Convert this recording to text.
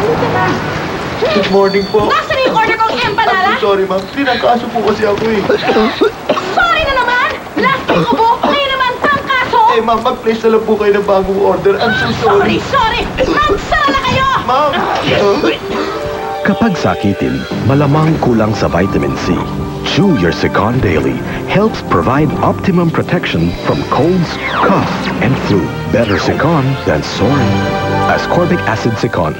Halika. Good morning po. Nasaan yung order kong empanada? I'm sorry, ma'am. Tinangkaso po kasi ako eh. Sorry na naman! Last week ubo, ngayon naman tangkaso! Eh, ma'am, mag-place na lang po kayo ng bagong order. I'm so Sorry, sorry. sorry! Magsara na kayo! Ma'am! Kapag sakitin, malamang kulang sa vitamin C. Chew your Secon Daily helps provide optimum protection from colds, cough, and flu. Better Secon than soaring. Ascorbic acid Secon.